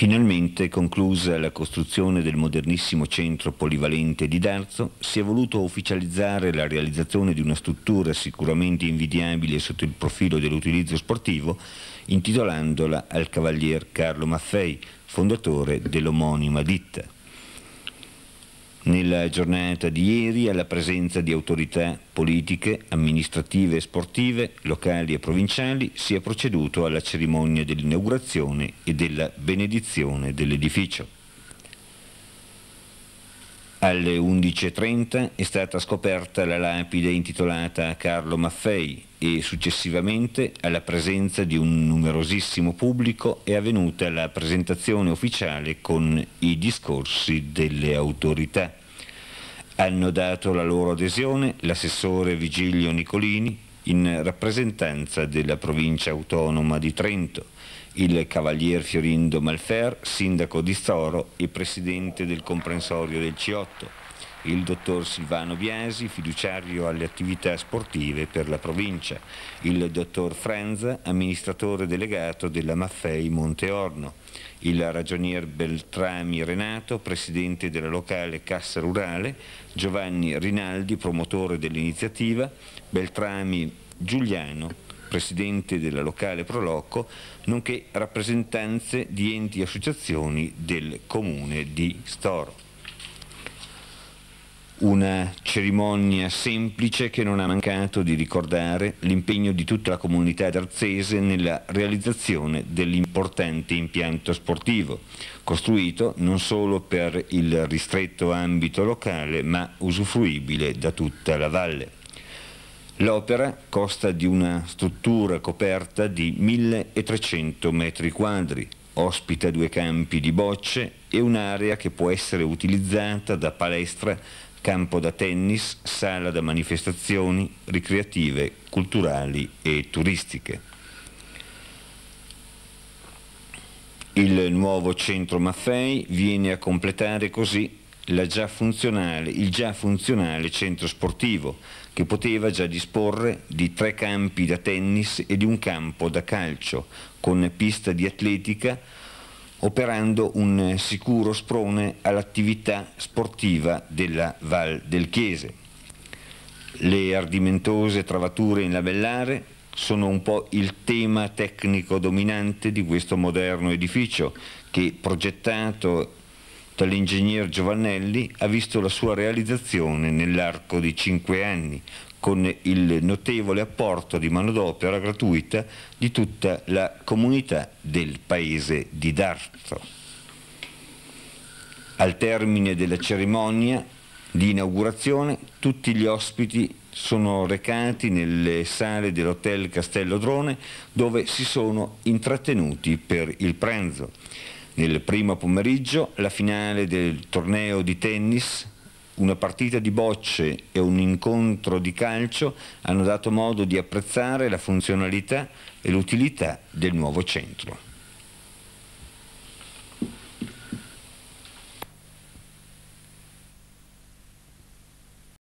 Finalmente conclusa la costruzione del modernissimo centro polivalente di Darzo, si è voluto ufficializzare la realizzazione di una struttura sicuramente invidiabile sotto il profilo dell'utilizzo sportivo, intitolandola al cavalier Carlo Maffei, fondatore dell'omonima ditta. Nella giornata di ieri, alla presenza di autorità politiche, amministrative e sportive, locali e provinciali, si è proceduto alla cerimonia dell'inaugurazione e della benedizione dell'edificio. Alle 11.30 è stata scoperta la lapide intitolata a Carlo Maffei e successivamente, alla presenza di un numerosissimo pubblico, è avvenuta la presentazione ufficiale con i discorsi delle autorità. Hanno dato la loro adesione l'assessore Vigilio Nicolini in rappresentanza della provincia autonoma di Trento, il cavalier Fiorindo Malfer, sindaco di Storo e presidente del comprensorio del C8, il dottor Silvano Biasi, fiduciario alle attività sportive per la provincia, il dottor Franza, amministratore delegato della Maffei Monteorno, il ragionier Beltrami Renato, presidente della locale Cassa Rurale, Giovanni Rinaldi, promotore dell'iniziativa, Beltrami Giuliano, presidente della locale Proloco, nonché rappresentanze di enti e associazioni del comune di Storo. Una cerimonia semplice che non ha mancato di ricordare l'impegno di tutta la comunità d'Arzese nella realizzazione dell'importante impianto sportivo, costruito non solo per il ristretto ambito locale ma usufruibile da tutta la valle. L'opera consta di una struttura coperta di 1300 metri quadri, ospita due campi di bocce e un'area che può essere utilizzata da palestra, campo da tennis, sala da manifestazioni ricreative, culturali e turistiche. Il nuovo centro Maffei viene a completare così già il già funzionale centro sportivo, che poteva già disporre di tre campi da tennis e di un campo da calcio, con pista di atletica, operando un sicuro sprone all'attività sportiva della Val del Chiese. Le ardimentose travature in labellare sono un po' il tema tecnico dominante di questo moderno edificio che, progettato dall'ingegner Giovannelli ha visto la sua realizzazione nell'arco di cinque anni, con il notevole apporto di manodopera gratuita di tutta la comunità del paese di Darto. Al termine della cerimonia di inaugurazione tutti gli ospiti sono recati nelle sale dell'Hotel Castello Drone dove si sono intrattenuti per il pranzo. Nel primo pomeriggio la finale del torneo di tennis, una partita di bocce e un incontro di calcio hanno dato modo di apprezzare la funzionalità e l'utilità del nuovo centro.